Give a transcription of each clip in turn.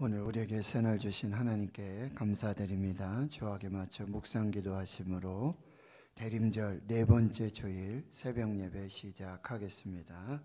오늘 우리에게 새날 주신 하나님께 감사드립니다. 주하게 맞춰 묵상 기도하심으로 대림절 네 번째 주일 새벽 예배 시작하겠습니다.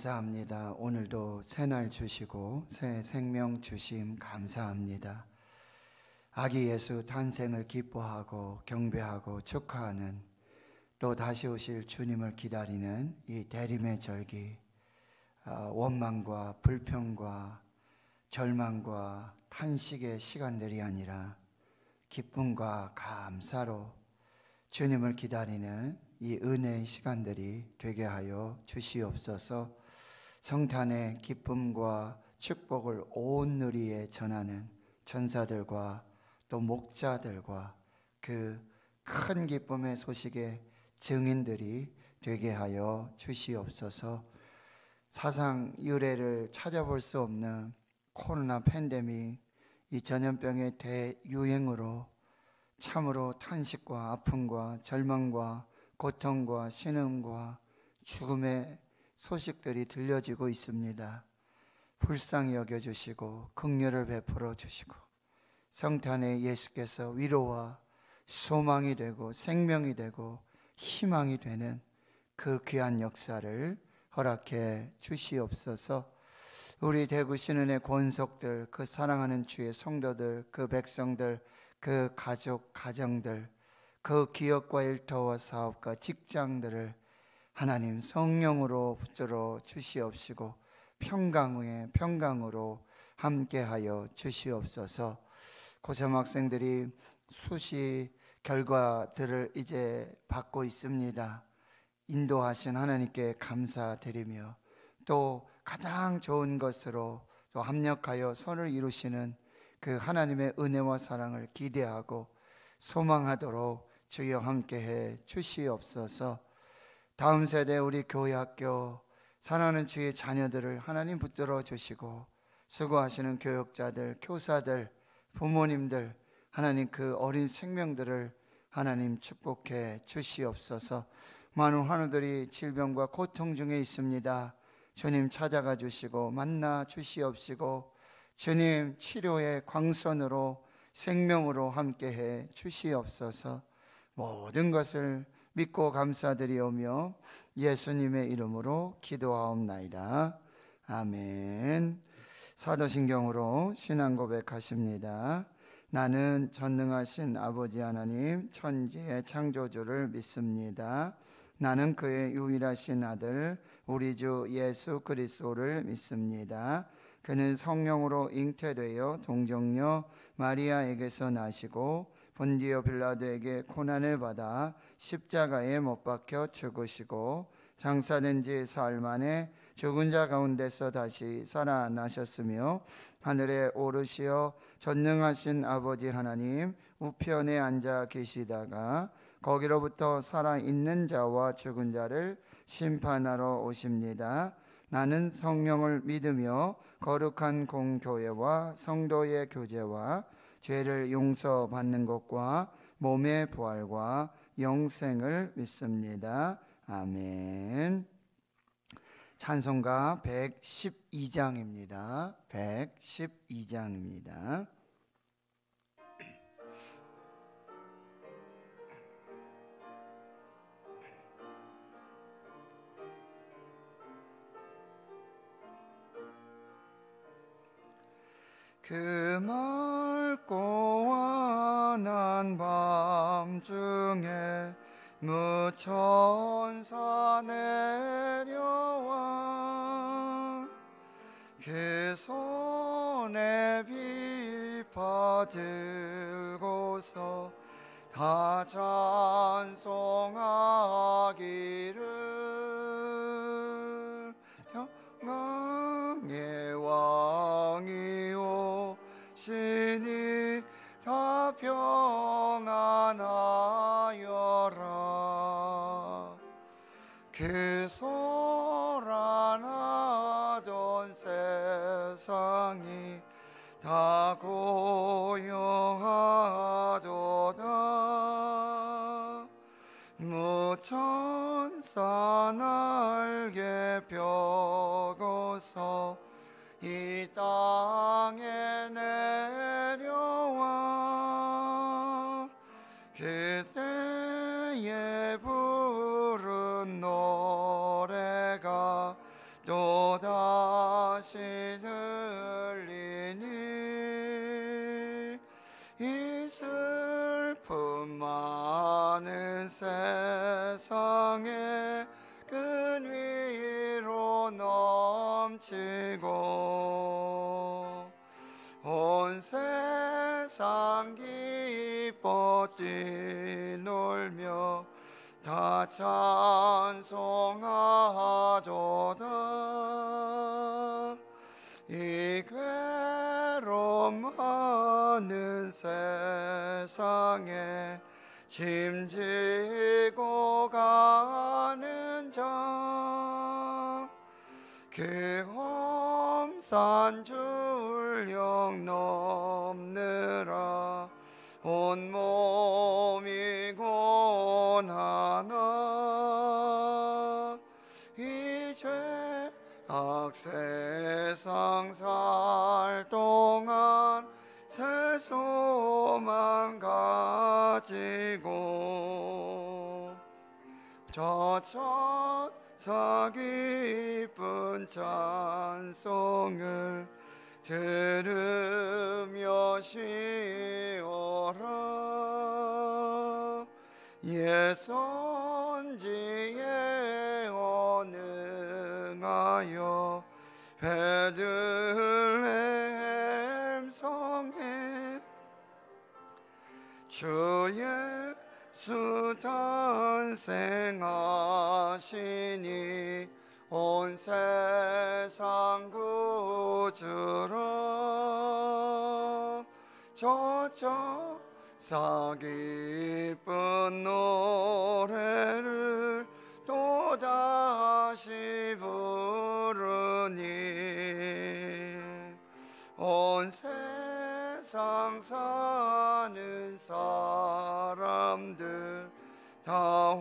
감사합니다. 오늘도 새날 주시고 새 생명 주심 감사합니다. 아기 예수 탄생을 기뻐하고 경배하고 축하하는 또 다시 오실 주님을 기다리는 이 대림의 절기 아, 원망과 불평과 절망과 탄식의 시간들이 아니라 기쁨과 감사로 주님을 기다리는 이 은혜의 시간들이 되게 하여 주시옵소서 성탄의 기쁨과 축복을 온 누리에 전하는 천사들과 또 목자들과 그 큰 기쁨의 소식의 증인들이 되게 하여 주시옵소서. 사상 유래를 찾아볼 수 없는 코로나 팬데믹 이 전염병의 대유행으로 참으로 탄식과 아픔과 절망과 고통과 신음과 죽음의 소식들이 들려지고 있습니다. 불쌍히 여겨 주시고 긍휼을 베풀어 주시고 성탄에 예수께서 위로와 소망이 되고 생명이 되고 희망이 되는 그 귀한 역사를 허락해 주시옵소서. 우리 대구 신은의 권속들, 그 사랑하는 주의 성도들, 그 백성들, 그 가족, 가정들 그 기업과 일터와 사업과 직장들을 하나님 성령으로 붙들어 주시옵시고 평강에 평강으로 함께하여 주시옵소서. 고3 학생들이 수시 결과들을 이제 받고 있습니다. 인도하신 하나님께 감사드리며 또 가장 좋은 것으로 또 합력하여 선을 이루시는 그 하나님의 은혜와 사랑을 기대하고 소망하도록 주여 함께해 주시옵소서. 다음 세대 우리 교회 학교 사랑하는 주의 자녀들을 하나님 붙들어 주시고 수고하시는 교육자들, 교사들, 부모님들 하나님 그 어린 생명들을 하나님 축복해 주시옵소서. 많은 환우들이 질병과 고통 중에 있습니다. 주님 찾아가 주시고 만나 주시옵시고 주님 치료의 광선으로 생명으로 함께해 주시옵소서. 모든 것을 믿고 감사드리오며 예수님의 이름으로 기도하옵나이다. 아멘. 사도신경으로 신앙 고백하십니다. 나는 전능하신 아버지 하나님 천지의 창조주를 믿습니다. 나는 그의 유일하신 아들 우리 주 예수 그리스도를 믿습니다. 그는 성령으로 잉태되어 동정녀 마리아에게서 나시고 본디오 빌라도에게 고난을 받아 십자가에 못 박혀 죽으시고 장사된 지 사흘 만에 죽은 자 가운데서 다시 살아나셨으며 하늘에 오르시어 전능하신 아버지 하나님 우편에 앉아 계시다가 거기로부터 살아 있는 자와 죽은 자를 심판하러 오십니다. 나는 성령을 믿으며 거룩한 공교회와 성도의 교제와 죄를 용서받는 것과 몸의 부활과 영생을 믿습니다. 아멘. 찬송가 112장입니다. 112장입니다. 그맑 다 찬송하기를 왕의 왕이오 신이 다 평안하여라. 그 소란하던 세상이 다 고요하도다 천사 날개 펴고서 이 땅에 내려와 그때에 부른 노래가 또다시 세상에 큰 위로 넘치고 온 세상 기뻐 뛰놀며 다 찬송하도다. 이 괴로움 많은 세상에 짐 지고 가는 자그 험산 줄령 넘느라 온몸이 고나나 이제 악세상 살 동안 새 소망 가지고 저 천사 기쁜 찬송을 들으며 쉬어라. 예선 주의 수 탄생하시니 온 세상 구주라 저저 사 기쁜 노래를 또다시 부르니 온 세상 사는 사람들 다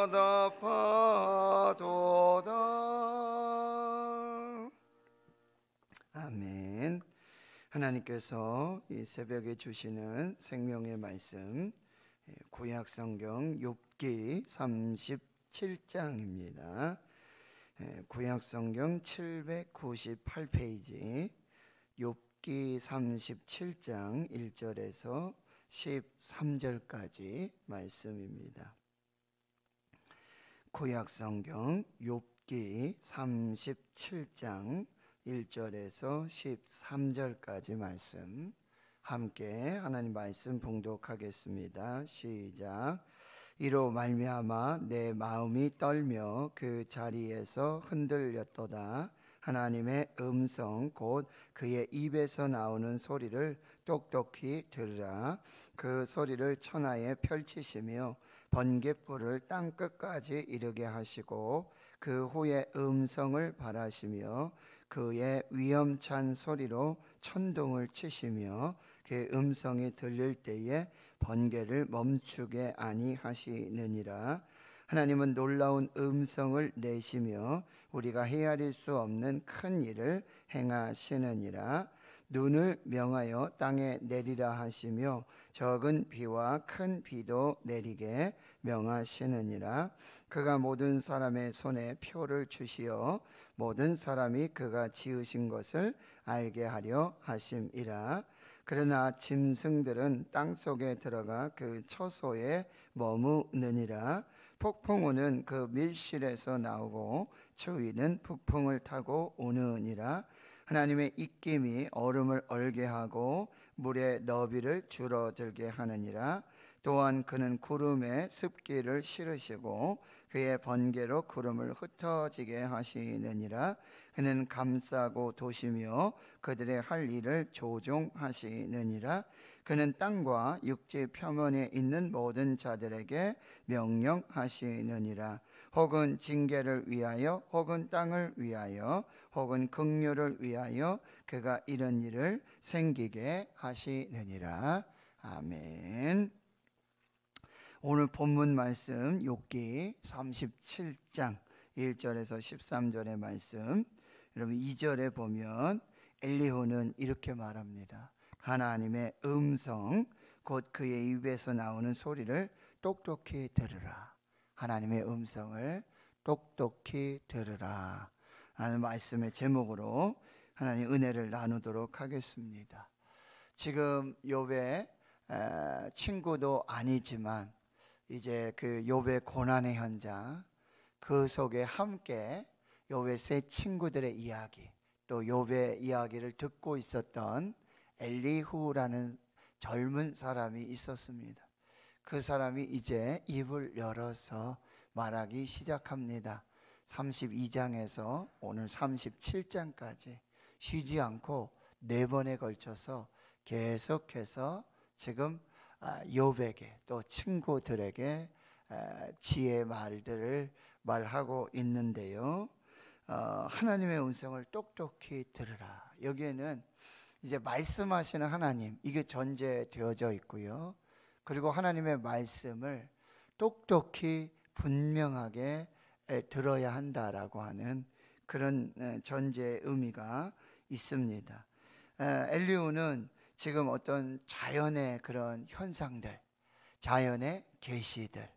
화답하도다 아멘 하나님께서 이 새벽에 주시는 생명의 말씀 예, 구약 성경 욥기 37장입니다. 예, 구약 성경 798페이지 욥기 37장 1절에서 13절까지 말씀입니다. 구약 성경 욥기 37장 1절에서 13절까지 말씀 함께 하나님 말씀 봉독하겠습니다. 시작. 이로 말미암아 내 마음이 떨며 그 자리에서 흔들렸도다. 하나님의 음성 곧 그의 입에서 나오는 소리를 똑똑히 들으라. 그 소리를 천하에 펼치시며 번갯불을 땅 끝까지 이르게 하시고 그 후에 음성을 바라시며 그의 위험찬 소리로 천둥을 치시며 그 음성이 들릴 때에 번개를 멈추게 아니하시느니라 하나님은 놀라운 음성을 내시며 우리가 헤아릴 수 없는 큰 일을 행하시느니라. 눈을 명하여 땅에 내리라 하시며 적은 비와 큰 비도 내리게 명하시느니라. 그가 모든 사람의 손에 표를 주시어 모든 사람이 그가 지으신 것을 알게 하려 하심이라. 그러나 짐승들은 땅 속에 들어가 그 처소에 머무느니라 폭풍우는 그 밀실에서 나오고 추위는 북풍을 타고 오느니라. 하나님의 입김이 얼음을 얼게 하고 물의 너비를 줄어들게 하느니라. 또한 그는 구름에 습기를 실으시고 그의 번개로 구름을 흩어지게 하시느니라. 그는 감싸고 도시며 그들의 할 일을 조종하시느니라 그는 땅과 육지 표면에 있는 모든 자들에게 명령하시느니라 혹은 징계를 위하여 혹은 땅을 위하여 혹은 긍휼을 위하여 그가 이런 일을 생기게 하시느니라 아멘. 오늘 본문 말씀 욥기 37장 1절에서 13절의 말씀. 여러분 2절에 보면 엘리호는 이렇게 말합니다. 하나님의 음성 곧 그의 입에서 나오는 소리를 똑똑히 들으라. 하나님의 음성을 똑똑히 들으라. 하는 말씀의 제목으로 하나님 은혜를 나누도록 하겠습니다. 지금 욥의 친구도 아니지만 이제 그 욥의 고난의 현장 그 속에 함께 욥의 세 친구들의 이야기 또 욥의 이야기를 듣고 있었던 엘리후라는 젊은 사람이 있었습니다. 그 사람이 이제 입을 열어서 말하기 시작합니다. 32장에서 오늘 37장까지 쉬지 않고 네 번에 걸쳐서 계속해서 지금 아, 욥에게 또 친구들에게 지혜 말들을 말하고 있는데요. 어, 하나님의 음성을 똑똑히 들으라. 여기에는 이제 말씀하시는 하나님 이게 전제되어져 있고요. 그리고 하나님의 말씀을 똑똑히 분명하게 들어야 한다라고 하는 그런 전제 의미가 있습니다. 엘리우는 지금 어떤 자연의 그런 현상들, 자연의 계시들,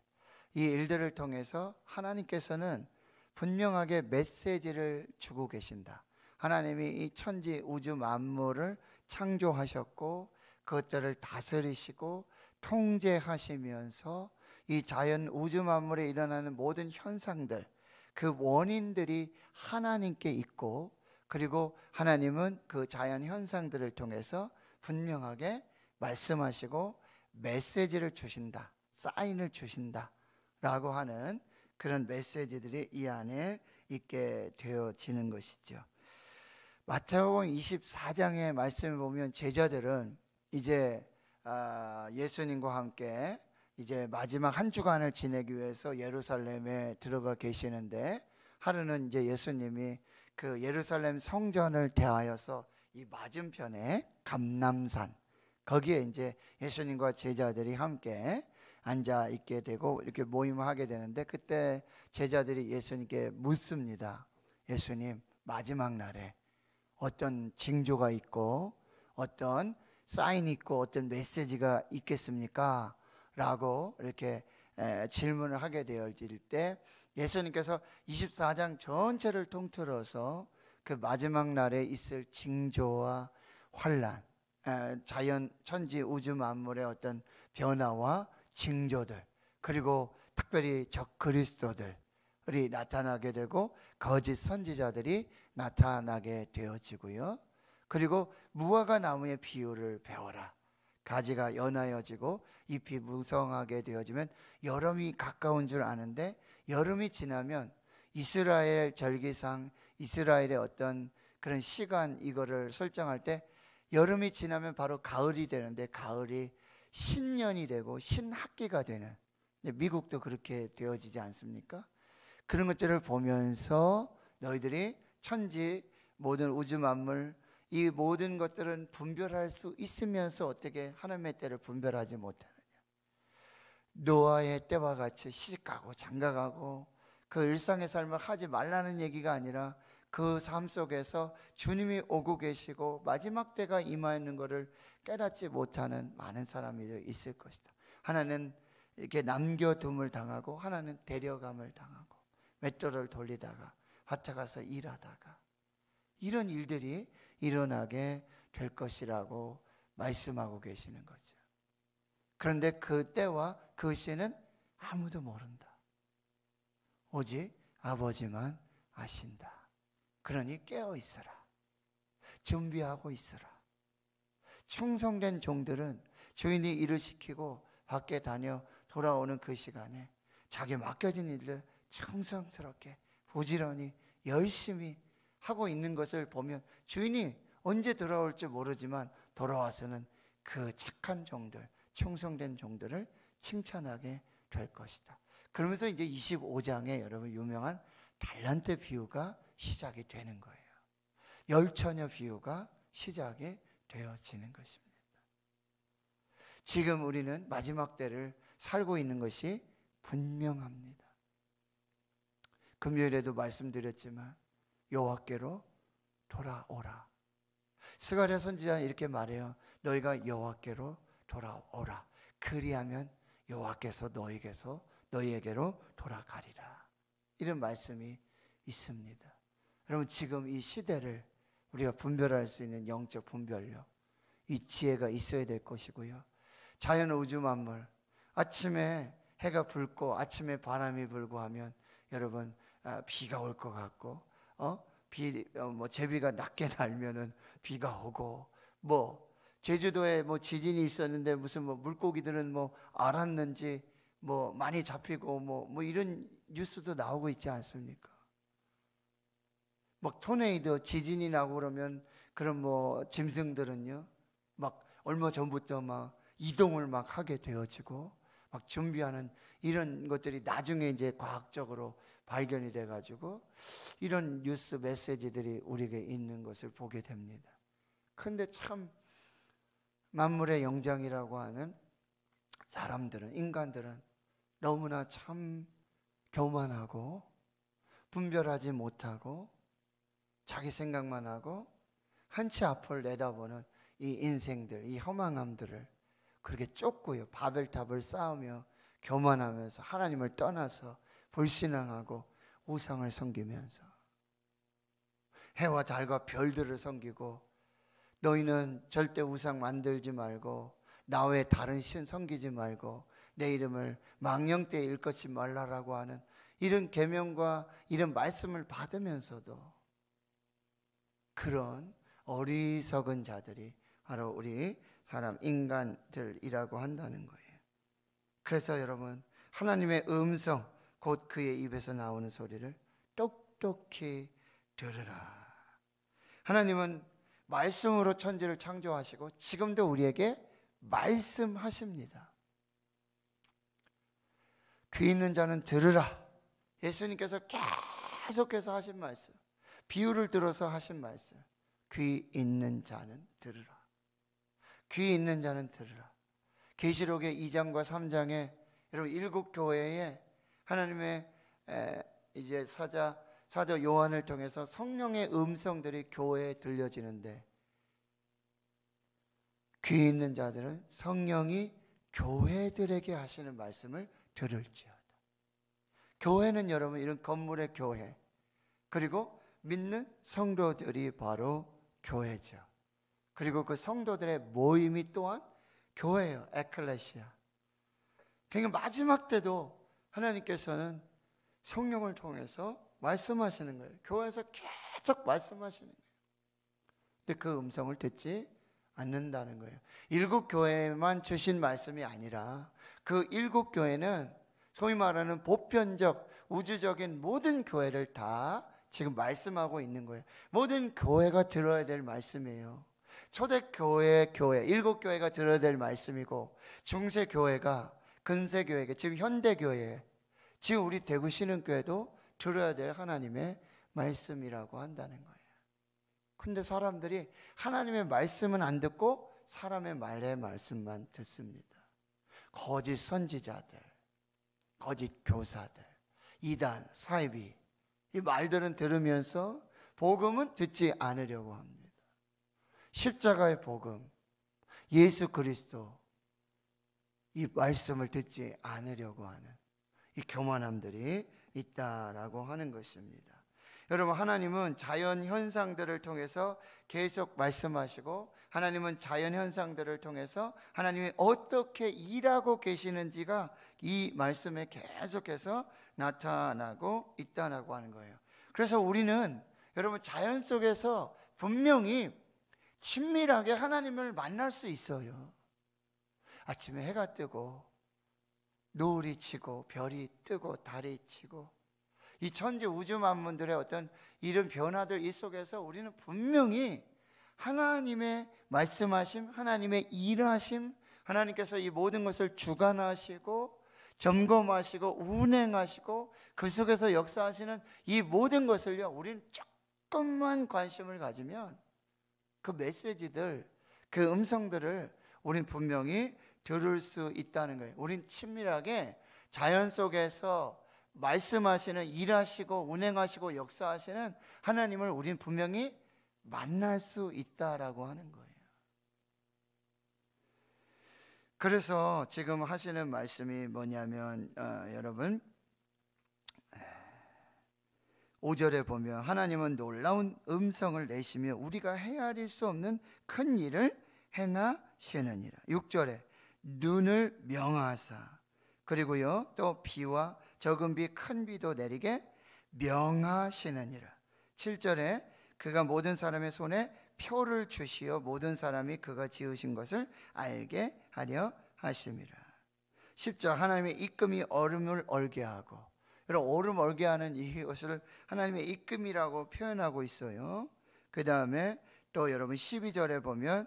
이 일들을 통해서 하나님께서는 분명하게 메시지를 주고 계신다. 하나님이 이 천지 우주 만물을 창조하셨고 그것들을 다스리시고 통제하시면서 이 자연 우주 만물에 일어나는 모든 현상들 그 원인들이 하나님께 있고 그리고 하나님은 그 자연 현상들을 통해서 분명하게 말씀하시고 메시지를 주신다. 사인을 주신다. 라고 하는 그런 메시지들이 이 안에 있게 되어지는 것이죠. 마태복음 24장의 말씀을 보면 제자들은 이제 아, 예수님과 함께 이제 마지막 한 주간을 지내기 위해서 예루살렘에 들어가 계시는데 하루는 이제 예수님이 그 예루살렘 성전을 대하여서 이 맞은편에 감남산 거기에 이제 예수님과 제자들이 함께 앉아 있게 되고 이렇게 모임을 하게 되는데 그때 제자들이 예수님께 묻습니다. 예수님 마지막 날에 어떤 징조가 있고 어떤 사인이 있고 어떤 메시지가 있겠습니까? 라고 이렇게 질문을 하게 되어질 때 예수님께서 24장 전체를 통틀어서 그 마지막 날에 있을 징조와 환란, 자연 천지 우주 만물의 어떤 변화와 징조들 그리고 특별히 적 그리스도들이 나타나게 되고 거짓 선지자들이 나타나게 되어지고요. 그리고 무화과 나무의 비유를 배워라. 가지가 연하여지고 잎이 무성하게 되어지면 여름이 가까운 줄 아는데 여름이 지나면 이스라엘 절기상 이스라엘의 어떤 그런 시간 이거를 설정할 때 여름이 지나면 바로 가을이 되는데 가을이 신년이 되고 신학기가 되는 미국도 그렇게 되어지지 않습니까? 그런 것들을 보면서 너희들이 천지 모든 우주 만물 이 모든 것들은 분별할 수 있으면서 어떻게 하나님의 때를 분별하지 못하느냐? 노아의 때와 같이 시집가고 장가가고 그 일상의 삶을 하지 말라는 얘기가 아니라 그 삶 속에서 주님이 오고 계시고 마지막 때가 임하는 것을 깨닫지 못하는 많은 사람이 있을 것이다. 하나는 이렇게 남겨둠을 당하고 하나는 데려감을 당하고 맷돌을 돌리다가 밭에 가서 일하다가 이런 일들이 일어나게 될 것이라고 말씀하고 계시는 거죠. 그런데 그 때와 그 시는 아무도 모른다. 오직 아버지만 아신다. 그러니 깨어 있어라. 준비하고 있어라. 청성된 종들은 주인이 일을 시키고 밖에 다녀 돌아오는 그 시간에 자기 맡겨진 일을 충성스럽게 부지런히 열심히 하고 있는 것을 보면 주인이 언제 돌아올지 모르지만 돌아와서는 그 착한 종들, 충성된 종들을 칭찬하게 될 것이다. 그러면서 이제 25장에 여러분 유명한 달란트 비유가 시작이 되는 거예요. 열처녀 비유가 시작이 되어지는 것입니다. 지금 우리는 마지막 때를 살고 있는 것이 분명합니다. 금요일에도 말씀드렸지만 여호와께로 돌아오라. 스가랴 선지자 이렇게 말해요. 너희가 여호와께로 돌아오라. 그리하면 여호와께서 너희에게서 너희에게로 돌아가리라. 이런 말씀이 있습니다. 여러분 지금 이 시대를 우리가 분별할 수 있는 영적 분별력 이 지혜가 있어야 될 것이고요. 자연 우주 만물 아침에 해가 붉고 아침에 바람이 불고 하면 여러분 아, 비가 올 것 같고 어? 비, 어, 뭐 제비가 낮게 날면은 비가 오고 뭐 제주도에 뭐 지진이 있었는데 무슨 뭐 물고기들은 뭐 알았는지 뭐 많이 잡히고 뭐, 뭐 이런 뉴스도 나오고 있지 않습니까? 막 토네이도 지진이 나고 그러면 그런 뭐 짐승들은요 막 얼마 전부터 막 이동을 막 하게 되어지고 막 준비하는 이런 것들이 나중에 이제 과학적으로 발견이 돼 가지고 이런 뉴스 메시지들이 우리에게 있는 것을 보게 됩니다. 근데 참 만물의 영장이라고 하는 사람들은 인간들은 너무나 참 교만하고 분별하지 못하고 자기 생각만 하고 한치 앞을 내다보는 이 인생들, 이 허망함들을 그렇게 쫓고요. 바벨탑을 쌓으며 교만하면서 하나님을 떠나서 불신앙하고 우상을 섬기면서 해와 달과 별들을 섬기고 너희는 절대 우상 만들지 말고 나 외에 다른 신 섬기지 말고 내 이름을 망령되이 일컫지 말라라고 하는 이런 계명과 이런 말씀을 받으면서도 그런 어리석은 자들이 바로 우리 사람 인간들이라고 한다는 거예요. 그래서 여러분 하나님의 음성 곧 그의 입에서 나오는 소리를 똑똑히 들으라. 하나님은 말씀으로 천지를 창조하시고 지금도 우리에게 말씀하십니다. 귀 있는 자는 들으라. 예수님께서 계속해서 하신 말씀. 비유를 들어서 하신 말씀. 귀 있는 자는 들으라. 귀 있는 자는 들으라. 계시록의 2장과 3장에 여러분 일곱 교회에 하나님의 이제 사자 사자 요한을 통해서 성령의 음성들이 교회에 들려지는데 귀 있는 자들은 성령이 교회들에게 하시는 말씀을 들을지어다. 교회는 여러분 이런 건물의 교회 그리고 믿는 성도들이 바로 교회죠. 그리고 그 성도들의 모임이 또한 교회예요. 에클레시아. 그러니까 마지막 때도 하나님께서는 성령을 통해서 말씀하시는 거예요. 교회에서 계속 말씀하시는 거예요. 근데 그 음성을 듣지 않는다는 거예요. 일곱 교회만 주신 말씀이 아니라 그 일곱 교회는 소위 말하는 보편적 우주적인 모든 교회를 다 지금 말씀하고 있는 거예요. 모든 교회가 들어야 될 말씀이에요. 초대 교회 교회, 일곱 교회가 들어야 될 말씀이고 중세 교회가 근세 교회가 지금 현대 교회, 지금 우리 대구 신흥교회도 들어야 될 하나님의 말씀이라고 한다는 거예요. 근데 사람들이 하나님의 말씀은 안 듣고 사람의 말의 말씀만 듣습니다. 거짓 선지자들, 거짓 교사들, 이단, 사이비 이 말들은 들으면서 복음은 듣지 않으려고 합니다. 십자가의 복음, 예수 그리스도 이 말씀을 듣지 않으려고 하는 이 교만함들이 있다라고 하는 것입니다. 여러분 하나님은 자연 현상들을 통해서 계속 말씀하시고 하나님은 자연 현상들을 통해서 하나님이 어떻게 일하고 계시는지가 이 말씀에 계속해서 나타나고 있다라고 하는 거예요. 그래서 우리는 여러분 자연 속에서 분명히 친밀하게 하나님을 만날 수 있어요. 아침에 해가 뜨고 노을이 치고 별이 뜨고 달이 치고 이 천지 우주 만문들의 어떤 이런 변화들 이 속에서 우리는 분명히 하나님의 말씀하심, 하나님의 일하심, 하나님께서 이 모든 것을 주관하시고 점검하시고 운행하시고 그 속에서 역사하시는 이 모든 것을요, 우리는 조금만 관심을 가지면 그 메시지들, 그 음성들을 우린 분명히 들을 수 있다는 거예요. 우린 친밀하게 자연 속에서 말씀하시는 일하시고 운행하시고 역사하시는 하나님을 우린 분명히 만날 수 있다라고 하는 거예요. 그래서 지금 하시는 말씀이 뭐냐면 어, 여러분 5절에 보면 하나님은 놀라운 음성을 내시며 우리가 헤아릴 수 없는 큰 일을 행하시느니라. 6절에 눈을 명하사 그리고요 또 비와 적은 비 큰 비도 내리게 명하시느니라. 7절에 그가 모든 사람의 손에 표를 주시어 모든 사람이 그가 지으신 것을 알게 하려 하심이라. 10절 하나님의 입금이 얼음을 얼게 하고 여러분 얼음 얼게 하는 이것을 하나님의 입금이라고 표현하고 있어요. 그 다음에 또 여러분 12절에 보면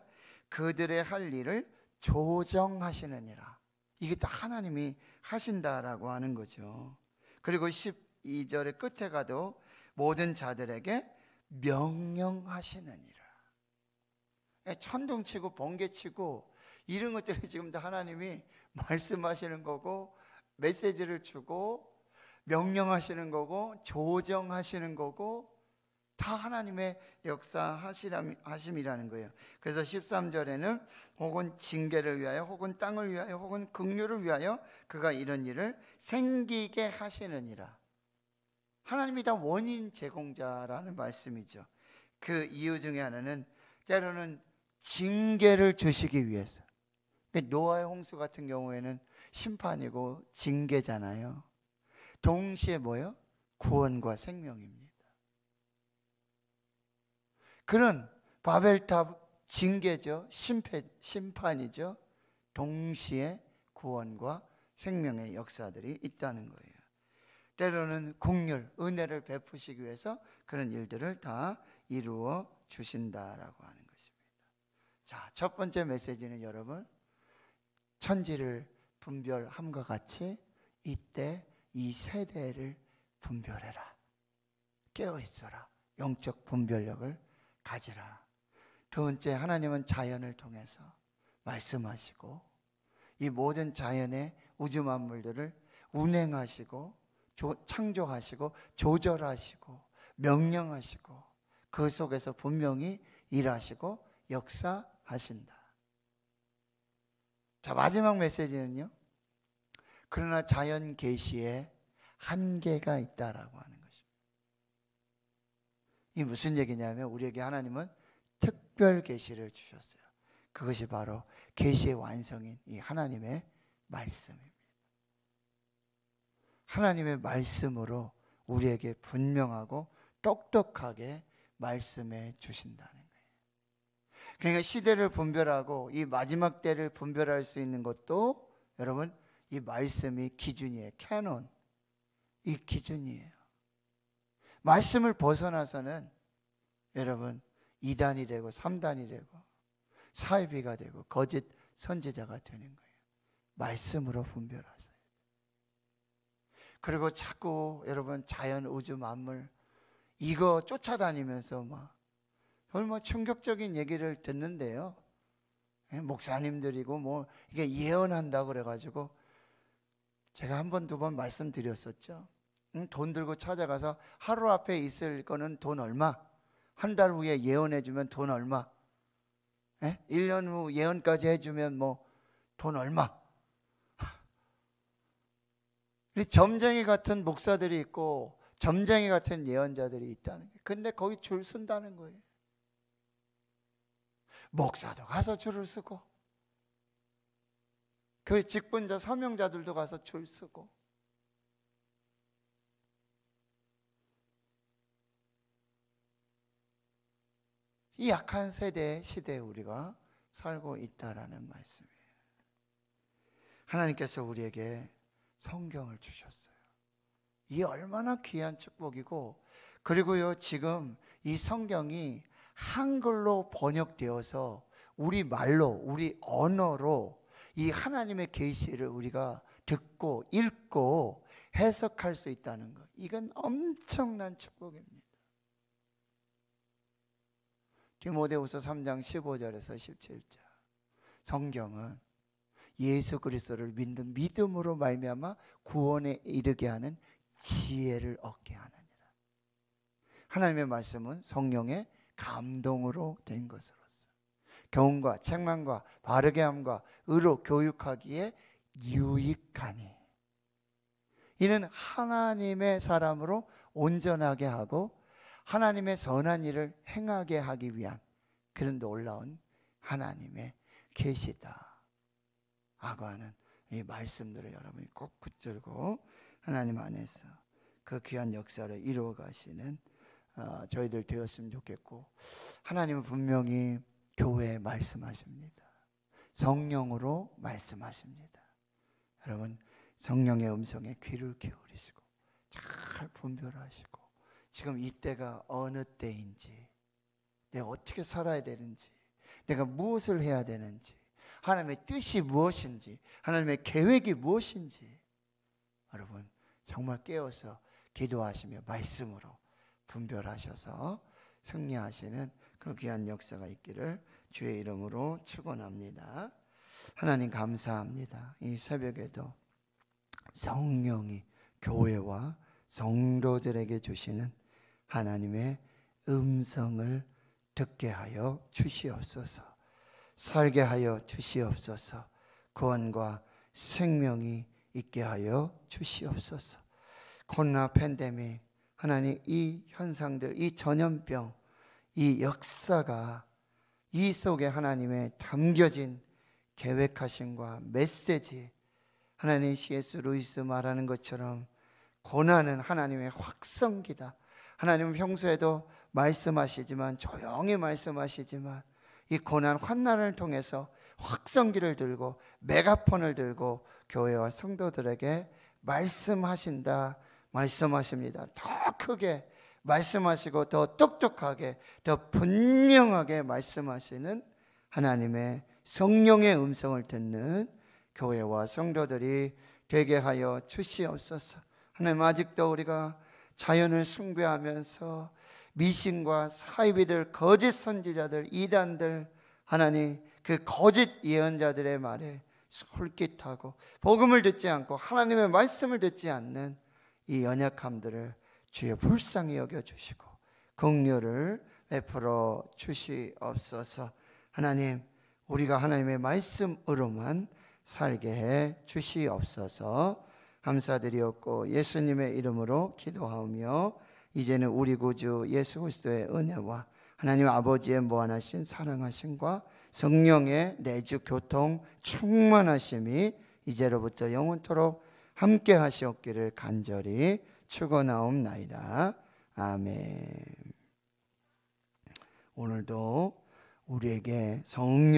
그들의 할 일을 조정하시느니라. 이게 다 하나님이 하신다라고 하는 거죠. 그리고 12절의 끝에 가도 모든 자들에게 명령하시느니라. 예, 천둥치고 번개치고 이런 것들이 지금 다 하나님이 말씀하시는 거고 메시지를 주고 명령하시는 거고 조정하시는 거고 다 하나님의 역사하심이라는 거예요. 그래서 13절에는 혹은 징계를 위하여 혹은 땅을 위하여 혹은 긍휼을 위하여 그가 이런 일을 생기게 하시느니라. 하나님이 다 원인 제공자라는 말씀이죠. 그 이유 중에 하나는 때로는 징계를 주시기 위해서. 그러니까 노아의 홍수 같은 경우에는 심판이고 징계잖아요. 동시에 뭐요? 구원과 생명입니다. 그런 바벨탑 징계죠. 심패, 심판이죠. 동시에 구원과 생명의 역사들이 있다는 거예요. 때로는 국률, 은혜를 베푸시기 위해서 그런 일들을 다 이루어 주신다라고 하는 것입니다. 자, 첫 번째 메시지는 여러분, 천지를 분별함과 같이 이때 이 세대를 분별해라. 깨어 있어라. 영적 분별력을 가지라. 두 번째, 하나님은 자연을 통해서 말씀하시고 이 모든 자연의 우주 만물들을 운행하시고 창조하시고 조절하시고 명령하시고 그 속에서 분명히 일하시고 역사하신다. 자, 마지막 메시지는요. 그러나 자연 계시에 한계가 있다라고 하는 것입니다. 이 무슨 얘기냐면 우리에게 하나님은 특별 계시를 주셨어요. 그것이 바로 계시의 완성인 이 하나님의 말씀입니다. 하나님의 말씀으로 우리에게 분명하고 똑똑하게 말씀해 주신다는 거예요. 그러니까 시대를 분별하고 이 마지막 때를 분별할 수 있는 것도 여러분 이 말씀이 기준이에요. 캐논. 이 기준이에요. 말씀을 벗어나서는 여러분 2단이 되고 3단이 되고 사이비가 되고 거짓 선지자가 되는 거예요. 말씀으로 분별하세요. 그리고 자꾸 여러분 자연 우주 만물 이거 쫓아다니면서 막 얼마 충격적인 얘기를 듣는데요. 예, 목사님들이고 뭐 이게 예언한다고 그래 가지고 제가 한 번 두 번 말씀드렸었죠. 응? 돈 들고 찾아가서 하루 앞에 있을 거는 돈 얼마? 한 달 후에 예언해 주면 돈 얼마? 예? 1년 후 예언까지 해 주면 뭐 돈 얼마? 점쟁이 같은 목사들이 있고 점쟁이 같은 예언자들이 있다는 거예요. 근데 거기 줄 쓴다는 거예요. 목사도 가서 줄을 서고 그 직분자 서명자들도 가서 줄 서고 이 약한 세대 시대에 우리가 살고 있다라는 말씀이에요. 하나님께서 우리에게 성경을 주셨어요. 이 얼마나 귀한 축복이고 그리고요 지금 이 성경이 한글로 번역되어서 우리 말로 우리 언어로 이 하나님의 계시를 우리가 듣고 읽고 해석할 수 있다는 것. 이건 엄청난 축복입니다. 디모데후서 3장 15절에서 17절. 성경은 예수 그리스도를 믿는 믿음으로 말미암아 구원에 이르게 하는 지혜를 얻게 하느니라. 하나님의 말씀은 성령의 감동으로 된 것으로서 교훈과 책망과 바르게 함과 의로 교육하기에 유익하니 이는 하나님의 사람으로 온전하게 하고 하나님의 선한 일을 행하게 하기 위한 그런 놀라운 하나님의 계시다. 하고 하는 이 말씀들을 여러분이 꼭 붙들고 하나님 안에서 그 귀한 역사를 이루어 가시는 어, 저희들 되었으면 좋겠고 하나님은 분명히 교회에 말씀하십니다. 성령으로 말씀하십니다. 여러분 성령의 음성에 귀를 기울이시고 잘 분별하시고 지금 이때가 어느 때인지 내가 어떻게 살아야 되는지 내가 무엇을 해야 되는지 하나님의 뜻이 무엇인지 하나님의 계획이 무엇인지 여러분 정말 깨어서 기도하시며 말씀으로 분별하셔서 승리하시는 그 귀한 역사가 있기를 주의 이름으로 축원합니다. 하나님 감사합니다. 이 새벽에도 성령이 교회와 성도들에게 주시는 하나님의 음성을 듣게 하여 주시옵소서. 살게 하여 주시옵소서. 구원과 생명이 있게 하여 주시옵소서. 코로나 팬데믹 하나님 이 현상들 이 전염병 이 역사가 이 속에 하나님의 담겨진 계획하심과 메시지 하나님 C.S. 루이스 말하는 것처럼 고난은 하나님의 확성기다. 하나님은 평소에도 말씀하시지만 조용히 말씀하시지만 이 고난 환난을 통해서 확성기를 들고 메가폰을 들고 교회와 성도들에게 말씀하신다. 말씀하십니다. 더 크게 말씀하시고 더 똑똑하게 더 분명하게 말씀하시는 하나님의 성령의 음성을 듣는 교회와 성도들이 되게 하여 주시옵소서. 하나님 아직도 우리가 자연을 숭배하면서 미신과 사이비들 거짓 선지자들 이단들 하나님 그 거짓 예언자들의 말에 솔깃하고 복음을 듣지 않고 하나님의 말씀을 듣지 않는 이 연약함들을 주의 불쌍히 여겨 주시고 긍휼을 베풀어 주시옵소서. 하나님 우리가 하나님의 말씀으로만 살게 해 주시옵소서. 감사드리었고 예수님의 이름으로 기도하며 이제는 우리 구주 예수 그리스도의 은혜와 하나님 아버지의 무한하신 사랑하심과 성령의 내주 교통 충만하심이 이제로부터 영원토록 함께 하시옵기를 간절히 축원하옵나이다. 아멘. 오늘도 우리에게 성령